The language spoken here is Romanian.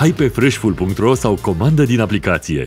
Hai pe freshful.ro sau comandă din aplicație.